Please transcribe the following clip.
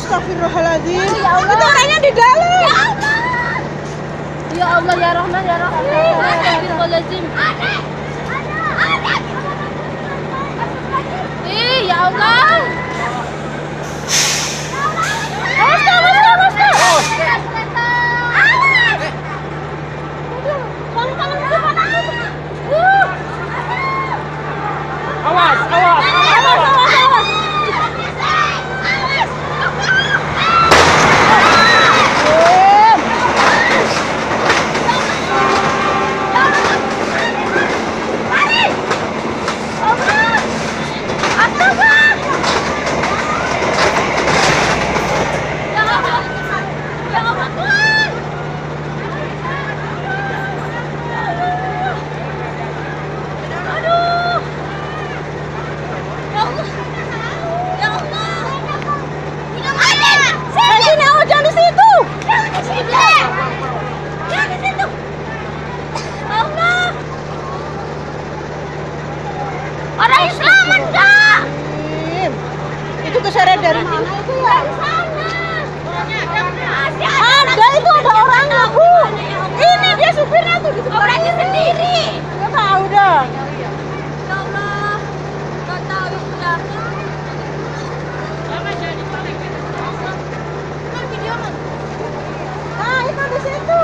Astagfirullahaladzim. Ya Allah. Itu orangnya di dalam. Ya Allah ya Rahman ya Rahim. Astagfirullahaladzim. Orang Islam enggak? Itu keseret dari mana itu ya? Ada itu ada orangnya bu. Ini dia supirnya tuh di sebelah Orangnya sendiri. Nggak tahu dah. Ya tahu ya sudah. Nah itu di situ.